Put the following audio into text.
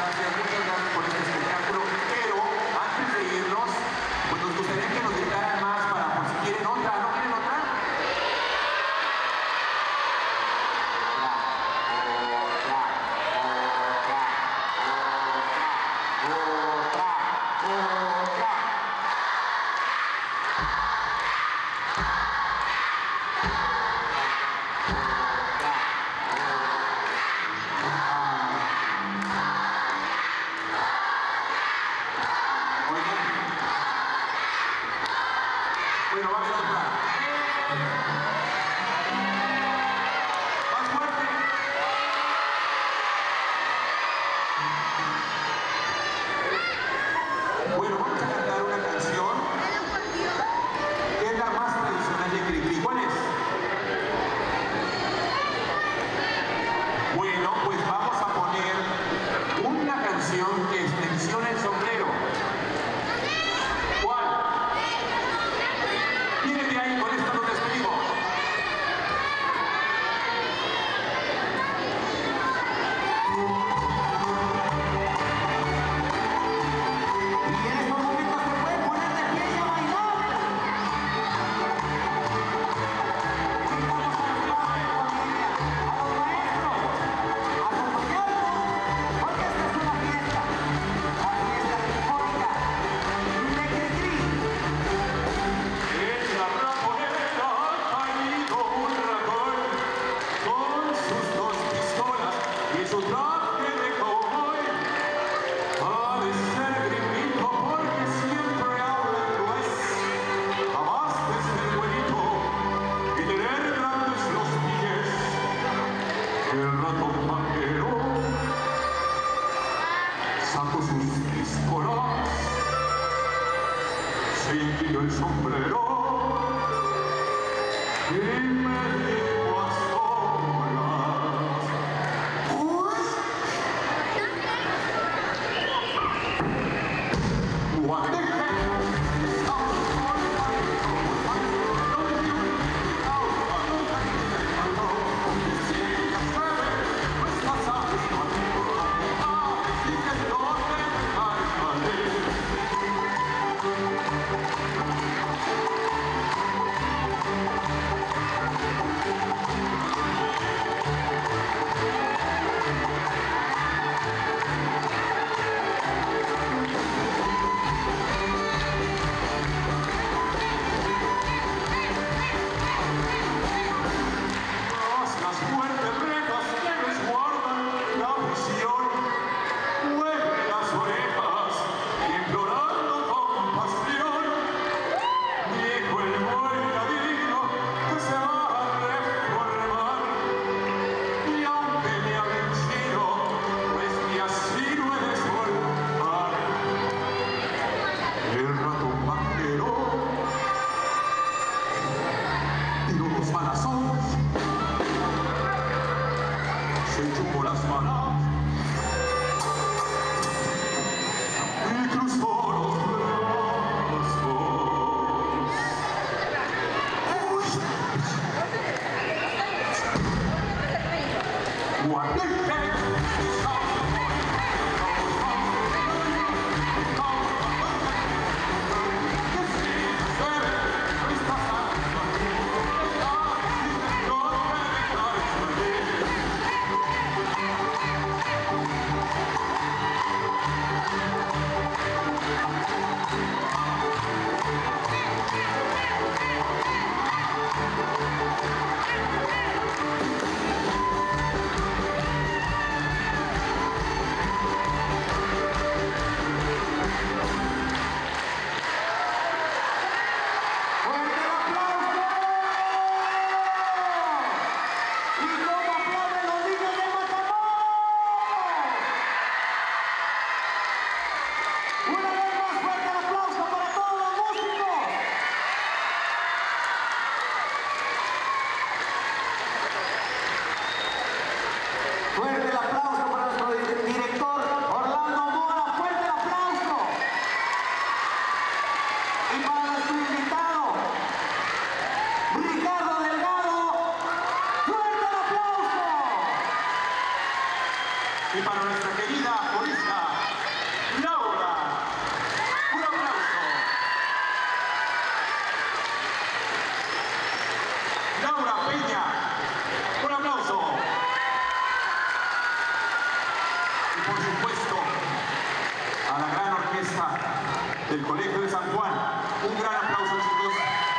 gracias, muchas gracias por sombrero. Y Come on. y para nuestra querida corista, Laura. Un aplauso. Laura Peña, un aplauso. Y por supuesto, a la gran orquesta del Colegio de San Juan, un gran aplauso a chicos.